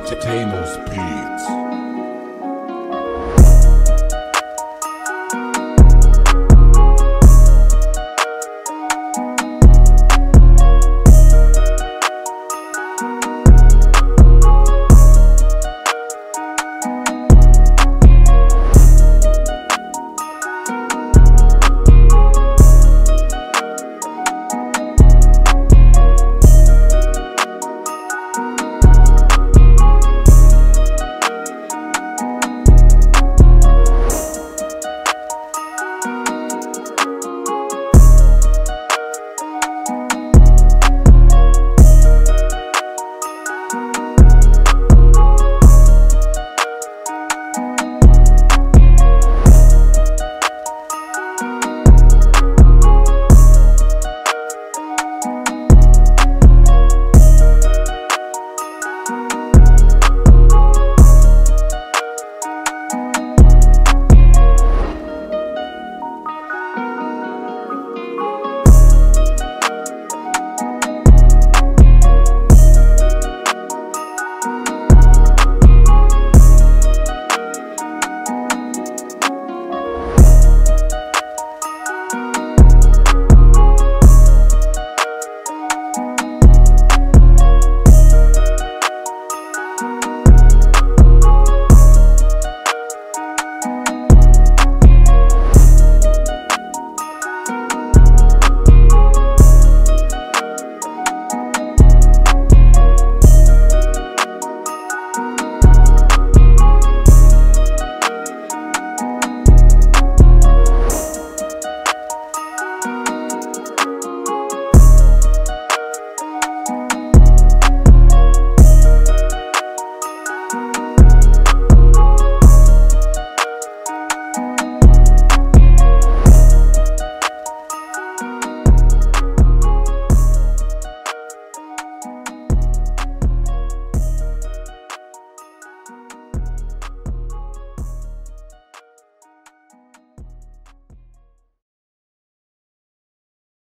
Tamos Beats.